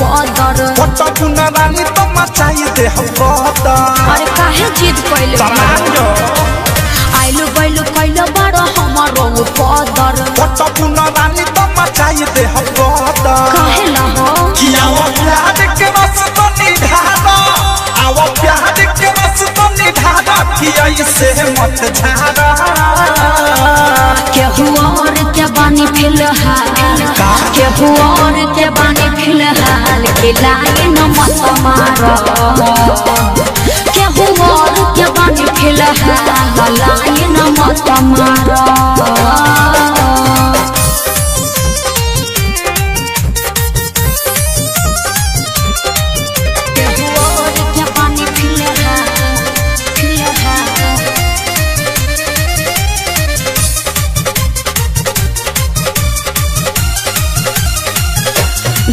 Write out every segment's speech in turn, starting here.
पदर। पट्टा पुना रानी तो मचाई दे हम बदर अरे काहे जिद कैले तमांजो आइलु बैलु कैले बड़ हमारो पदर। पट्टा पुना रानी तो मचाई दे हम बदर काहे ला हो? कि आओ प्यार के रस तो निधारा। आओ प्यार के रस तो निधारा। कि ऐसे मत झारा। केहू और के बानी फ़िलहाल का? केहू और के फ़िलहाल खिलाए न मत मारो के बानी लाए न मत मारो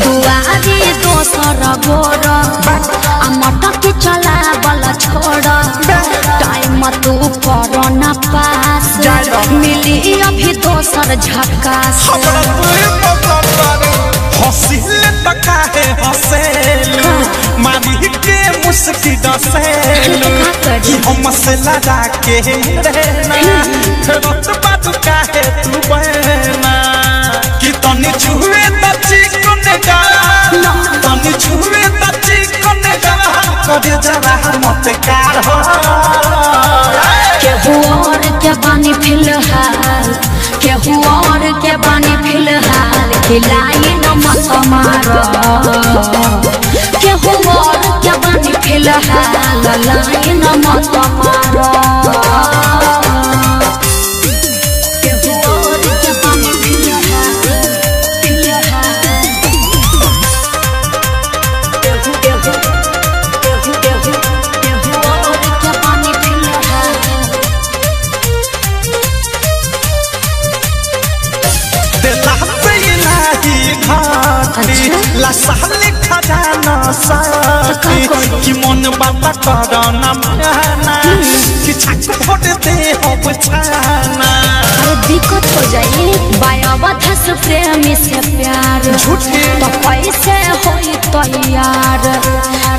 दुआरे दोसर गोर आ मटक चला बला छोड़ टाइम तू कर न पास मिली अभी दोसर झकास हमरा तुई पसंद हंसिले काहे हंसेलू मारी के मुस्की दसेलू कि हम से लगा के रहना फेरत बात काहे मत हो केहू और के बानी फ़िलहाल केहू और के बानी फ़िलहाल खिलाई न मत मारो केहू और के बानी फ़िलहाल लाई न मत मारो अच्छा। लसाले खजाना साथी का मन बाबा करना माना कि छक फोड़ दे हो बचाना अरे दिक्कत हो जाए बायावधा से प्रेमी से प्यार झूठी। तो कैसे होई तैयार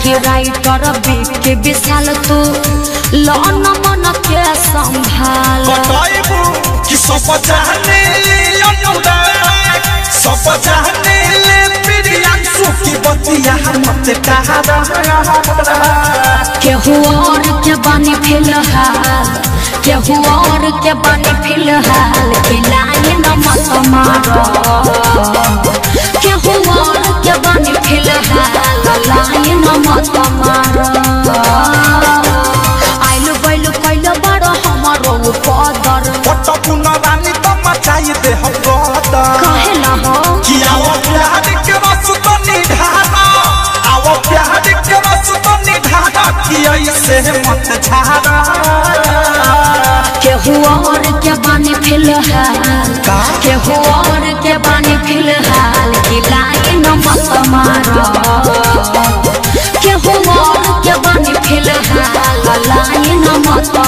कि राइटर के विशाल तू लन मन के संभाल बताइबू कि सब जाने ले सब ले की बतिया मत केहू और के बानी फ़िलहाल? केहू और के बानी फ़िलहाल? खिलाए का? होर के बानी फ़िलहाल खिलाए न मत मारो केहू और के पानी फ़िलहाल लाए न मत मारो